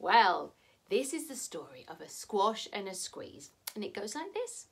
Well, this is the story of a squash and a squeeze, and it goes like this.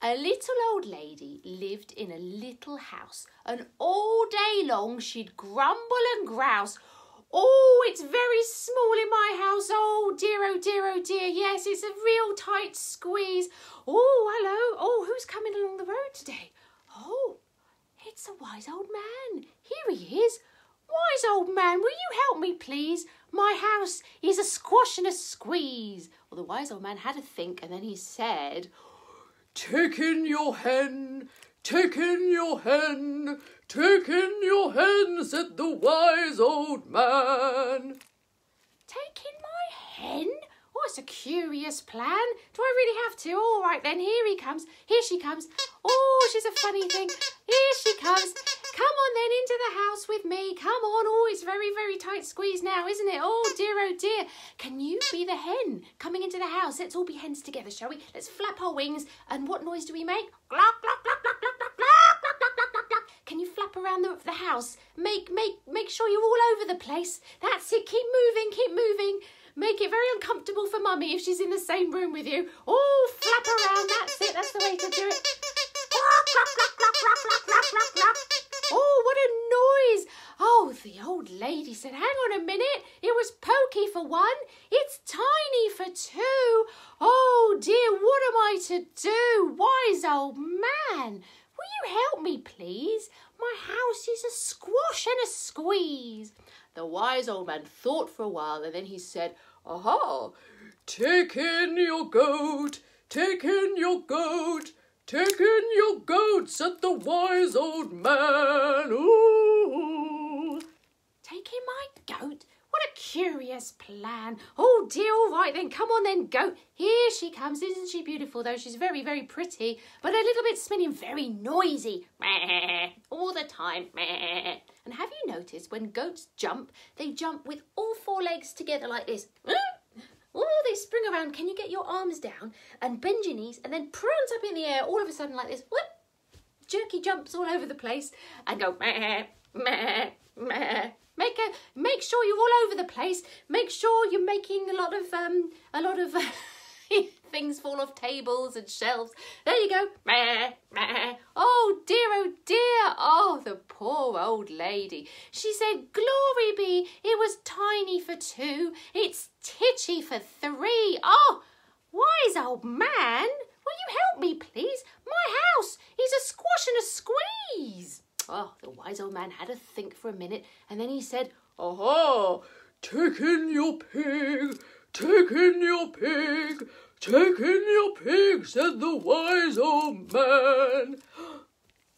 A little old lady lived in a little house, and all day long she'd grumble and grouse. Oh, it's very small in my house. Oh dear, oh dear, oh dear. Yes, it's a real tight squeeze. Oh, hello. Oh, who's coming along the road today? Oh, it's a wise old man. Here he is. Old man, will you help me, please? My house is a squash and a squeeze. Well, the wise old man had a think and then he said, Take in your hen, take in your hen, take in your hen, said the wise old man. Take in my hen? Oh, it's a curious plan. Do I really have to? All right then, here he comes. Here she comes. Oh, she's a funny thing. Here she comes. Come on then into the house with me. Come on. Oh, it's very, very tight squeeze now, isn't it? Oh dear, oh dear. Can you be the hen coming into the house? Let's all be hens together, shall we? Let's flap our wings. And what noise do we make? Glock, glock, glock, glock, glock, glock, glock, glock, glock, glock, glock. Can you flap around the, the house? Make, make, make sure you're all over the place. That's it. Keep moving, keep moving. Make it very uncomfortable for mummy if she's in the same room with you. Oh, flap around. That's it. That's the way to do it. Oh, what a noise! Oh, the old lady said, Hang on a minute. It was pokey for one. It's tiny for two. Oh dear, what am I to do? Wise old man, will you help me, please? My house is a squash and a squeeze. The wise old man thought for a while and then he said, Aha! Take in your goat, take in your goat, take in your goat, said the wise old man. Ooh. Take in my goat? Curious plan. Oh dear, all right then, come on then, go. Here she comes. Isn't she beautiful though? She's very, very pretty, but a little bit smelly and very noisy. All the time. And have you noticed when goats jump, they jump with all four legs together like this? Oh, they spring around. Can you get your arms down and bend your knees and then prance up in the air all of a sudden like this? Whoop! Jerky jumps all over the place and go meh, meh, meh. Make a, make sure you're all over the place. Make sure you're making a lot of um a lot of things fall off tables and shelves. There you go. Oh dear, oh dear. Oh, the poor old lady. She said, Glory be, it was tiny for two. It's titchy for three. Oh, wise old man. Will you help me, please? My house is a squash and a squeeze. Oh, the wise old man had to think for a minute and then he said, Aha! Take in your pig, take in your pig, take in your pig, said the wise old man.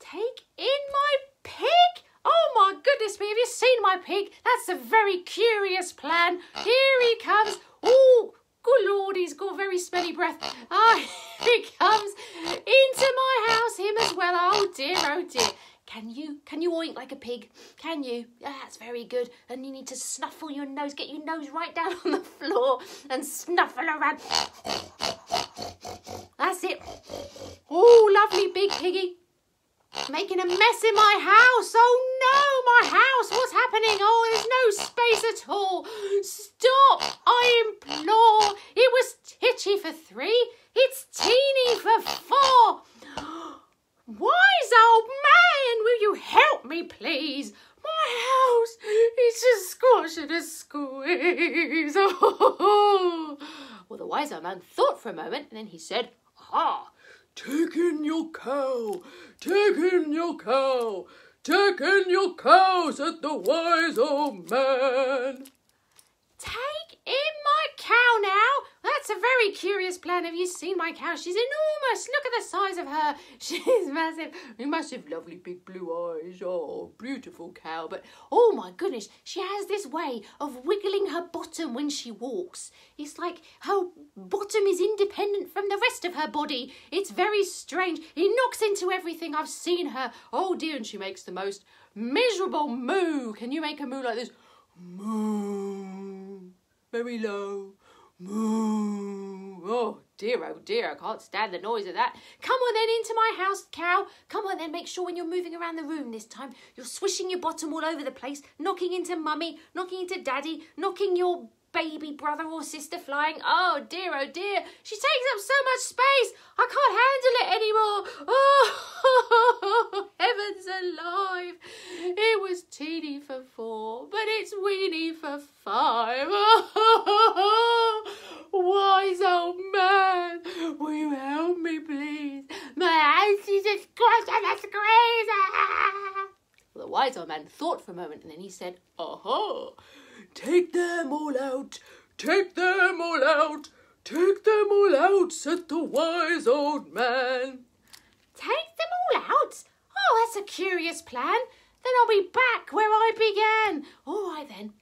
Take in my pig? Oh my goodness me, have you seen my pig? That's a very curious plan. Here he comes. Oh, good lord, he's got very smelly breath. Ah, he comes into my house, him as well. Oh dear, oh dear. Can you can you oink like a pig? Can you? Yeah, that's very good. And you need to snuffle your nose, get your nose right down on the floor and snuffle around. That's it. Oh, lovely big piggy. Making a mess in my house. Oh no, my house. What's happening? Oh, there's no space at all. Stop, I implore. It was titchy for three. It's teeny for four. Wise old man, will you help me, please? My house is just squash and a squeeze. Well, the wise old man thought for a moment and then he said, Ha! Take in your cow, take in your cow, take in your cow, said the wise old man. take in my cow now. That's a very curious plan. Have you seen my cow? She's enormous. Look at the size of her. She's massive. Massive, lovely big blue eyes. Oh, beautiful cow. But oh my goodness, she has this way of wiggling her bottom when she walks. It's like her bottom is independent from the rest of her body. It's very strange. It knocks into everything. I've seen her. Oh dear, and she makes the most miserable moo. Can you make a moo like this? Moo. Very low. Moo. Oh dear, oh dear, I can't stand the noise of that. Come on then into my house, cow. Come on then, make sure when you're moving around the room this time, you're swishing your bottom all over the place, knocking into mummy, knocking into daddy, knocking your baby brother or sister flying. Oh dear, oh dear. She takes up so much space. I can't handle it anymore. Oh, heavens alive. It was teeny for four, but it's weeny for five. Oh, Wise old man, will you help Well, wise old man thought for a moment and then he said, Aha! Take them all out! Take them all out! Take them all out, said the wise old man. Take them all out? Oh, that's a curious plan. Then I'll be back where I began. All right then.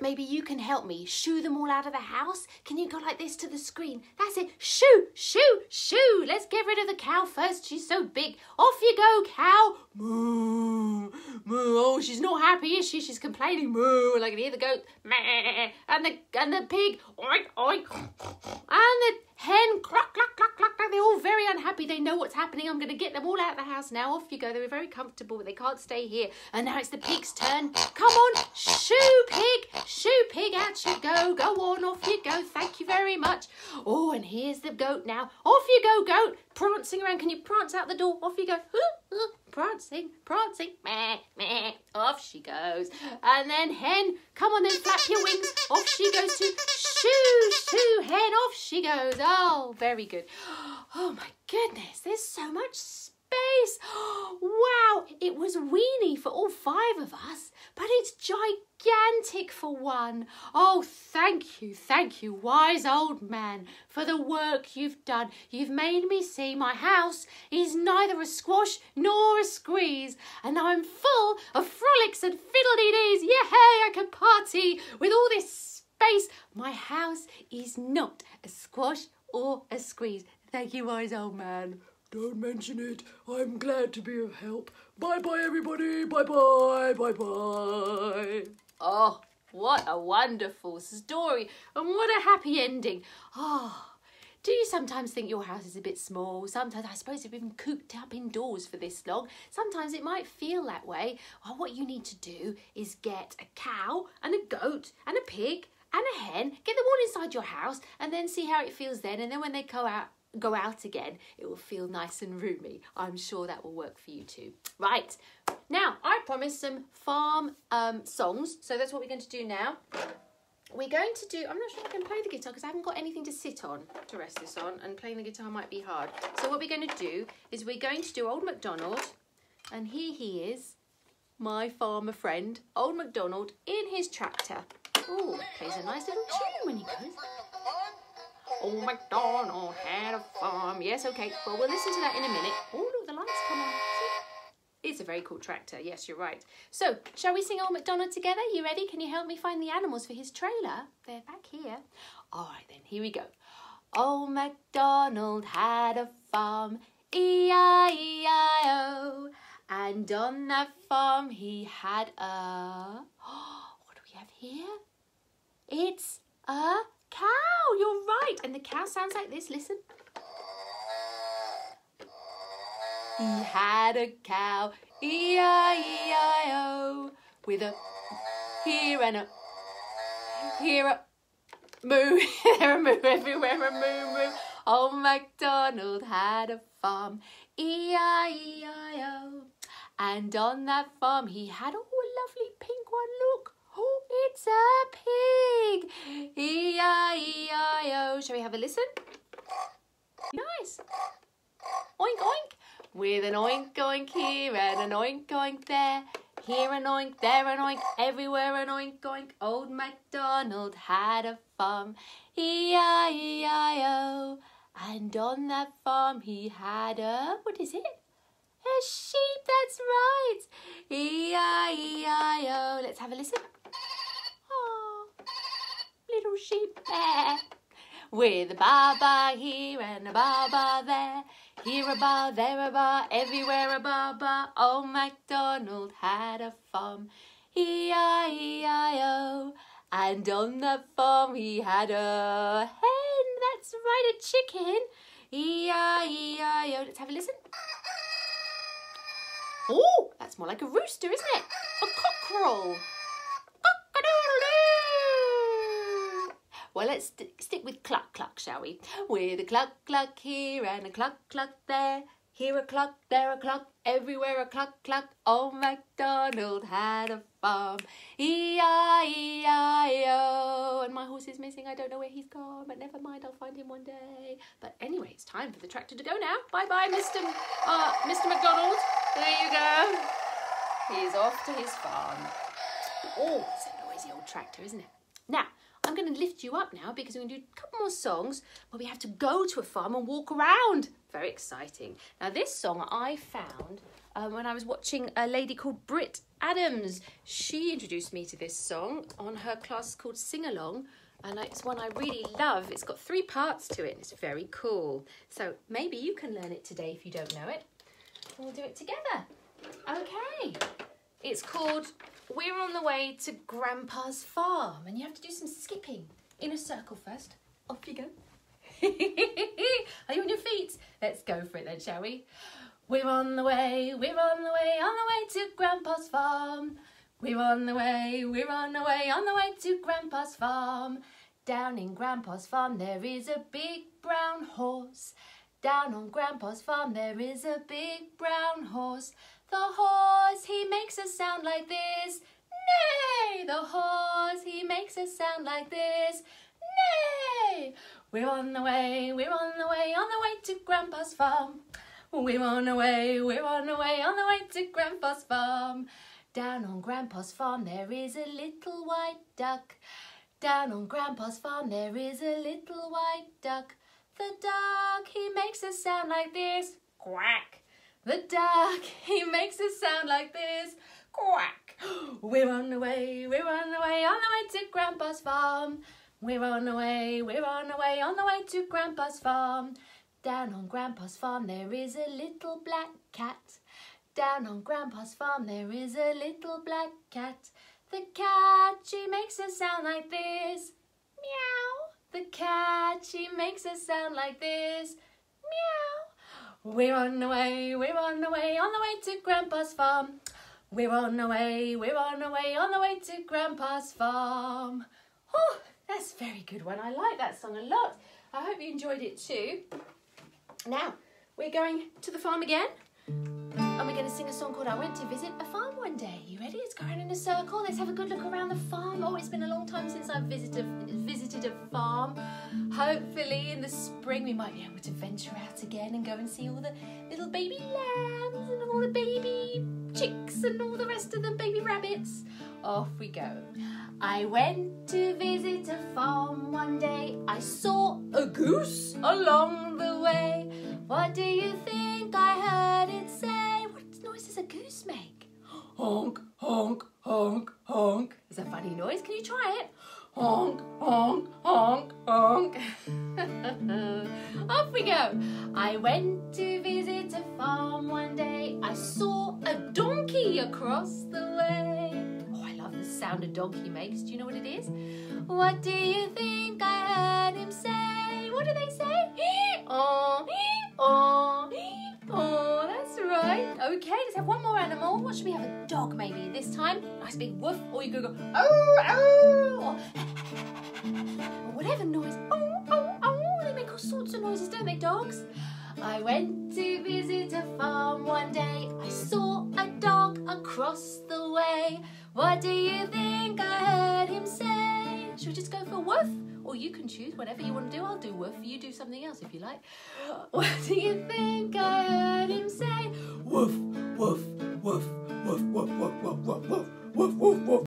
Maybe you can help me shoo them all out of the house. Can you go like this to the screen? That's it. Shoo, shoo, shoo. Let's get rid of the cow first. She's so big. Off you go, cow. Moo, moo. Oh, she's not happy, is she? She's complaining. Moo. And I can hear the goat. Meh. And the and the pig. Oink, oink. And the hen. Cluck, cluck, cluck, cluck. They're all very unhappy. They know what's happening. I'm going to get them all out of the house now. Off you go. They were very comfortable, but they can't stay here. And now it's the pig's turn. Come on. Shoo, go. On, off you go. Thank you very much. Oh, and here's the goat now. Off you go, goat. Prancing around. Can you prance out the door? Off you go. Prancing, prancing. Meh, meh. Off she goes. And then hen. Come on then, flap your wings. Off she goes to shoo, shoo, hen. Off she goes. Oh, very good. Oh my goodness, there's so much Wow, it was weeny for all five of us, but it's gigantic for one. Oh, thank you, thank you, wise old man, for the work you've done. You've made me see my house is neither a squash nor a squeeze, and now I'm full of frolics and fiddle-dee-dees. Yay, I can party with all this space. My house is not a squash or a squeeze. Thank you, wise old man. Don't mention it. I'm glad to be of help. Bye bye, everybody. Bye bye. Bye bye. Oh, what a wonderful story and what a happy ending. Oh, do you sometimes think your house is a bit small? Sometimes, I suppose, if you've been cooped up indoors for this long, sometimes it might feel that way. Well, what you need to do is get a cow and a goat and a pig and a hen, get them all inside your house, and then see how it feels then. And then when they go out, go out again, it will feel nice and roomy. I'm sure that will work for you too. Right, now I promised some farm um, songs, so that's what we're going to do now. We're going to do, I'm not sure I can play the guitar because I haven't got anything to sit on to rest this on, and playing the guitar might be hard. So what we're going to do is we're going to do Old MacDonald, and here he is, my farmer friend, Old MacDonald, in his tractor. Oh, plays a nice little tune when he goes. Old MacDonald had a farm. Yes, okay. Well, we'll listen to that in a minute. Oh, look, the lights come on. It's a very cool tractor. Yes, you're right. So, shall we sing Old MacDonald together? You ready? Can you help me find the animals for his trailer? They're back here. All right, then. Here we go. Old MacDonald had a farm. E-I-E-I-O. And on that farm he had a... What do we have here? It's a cow. You're right. And the cow sounds like this. Listen. He had a cow, E-I-E-I-O, with a here and a here a moo, there a moo everywhere, a moo moo. Old MacDonald had a farm, E-I-E-I-O, and on that farm he had oh, a lovely pink one. Look, oh, it's a pig. E-I-E-I-O. Shall we have a listen? Nice. Oink oink. With an oink oink here and an oink oink there. Here an oink, there an oink, everywhere an oink oink. Old MacDonald had a farm, E-I-E-I-O. And on that farm he had a, what is it? A sheep, that's right. E-I-E-I-O. Let's have a listen. Sheep there. With a ba-ba here and a ba-ba there. Here a bar, there a bar, everywhere a bar. Old MacDonald had a farm, E-I-E-I-O. And on the farm he had a hen, that's right, a chicken. E-I-E-I-O. Let's have a listen. Oh, that's more like a rooster, isn't it? A cockerel. Cock-a-doodle-doo. Well, let's st- stick with cluck cluck, shall we? With a cluck cluck here and a cluck cluck there. Here a cluck, there a cluck, everywhere a cluck cluck. Old MacDonald had a farm. E-I-E-I-O. And my horse is missing. I don't know where he's gone, but never mind, I'll find him one day. But anyway, it's time for the tractor to go now. Bye bye, Mr. M- Uh, Mr. McDonald. There you go. He's off to his farm. Oh, it's a noisy old tractor, isn't it? Now, I'm going to lift you up now because we're going to do a couple more songs where we have to go to a farm and walk around. Very exciting. Now, this song I found um, when I was watching a lady called Britt Adams. She introduced me to this song on her class called Sing Along. And it's one I really love. It's got three parts to it. It's very cool. So maybe you can learn it today if you don't know it. We'll do it together. Okay. It's called We're on the Way to Grandpa's Farm, and you have to do some skipping in a circle first. Off you go. Are you on your feet? Let's go for it then, shall we? We're on the way, we're on the way, on the way to Grandpa's farm. We're on the way, we're on the way, on the way to Grandpa's farm. Down in Grandpa's farm there is a big brown horse. Down on Grandpa's farm there is a big brown horse. The horse, he makes a sound like this. Neigh! The horse, he makes a sound like this. Neigh! We're on the way, we're on the way, on the way to Grandpa's farm. We're on the way, we're on the way, on the way to Grandpa's farm. Down on Grandpa's farm there is a little white duck. Down on Grandpa's farm there is a little white duck. The duck, he makes a sound like this. Quack. The duck, he makes a sound like this. Quack. We're on the way, we're on the way, on the way to Grandpa's farm. We're on the way, we're on the way, on the way to Grandpa's farm. Down on Grandpa's farm there is a little black cat. Down on Grandpa's farm there is a little black cat. The cat, she makes a sound like this. Meow. The cat, she makes a sound like this. Meow. We're on the way, we're on the way, on the way to Grandpa's farm. We're on the way, we're on the way, on the way to Grandpa's farm. Oh, that's a very good one. I like that song a lot. I hope you enjoyed it too. Now, we're going to the farm again. And we're going to sing a song called I Went to Visit a Farm One Day. You ready? Let's go around in a circle. Let's have a good look around the farm. Oh, it's been a long time since I've visited, visited a farm. Hopefully, in the spring, we might be able to venture out again and go and see all the little baby lambs and all the baby chicks and all the rest of the baby rabbits. Off we go. I went to visit a farm one day. I saw a goose along the way. What do you think I heard it say? Does a goose make? Honk, honk, honk, honk. It's a funny noise. Can you try it? Honk, honk, honk, honk. Off we go. I went to visit a farm one day. I saw a donkey across the way. Oh, I love the sound a donkey makes. Do you know what it is? What do you think I heard him say? What do they say? Oh, oh. Okay, let's have one more animal. What should we have? A dog, maybe this time. Nice big woof. Or you could go, oh, oh, or whatever noise. Oh, oh, oh. They make all sorts of noises, don't they, dogs? I went to visit a farm one day. I saw a dog across the way. What do you think I heard him say? Should we just go for woof? Or you can choose whatever you want to do. I'll do woof. You do something else if you like. What do you think I heard him say? Woof, woof, woof, woof, woof, woof, woof, woof, woof, woof, woof, woof.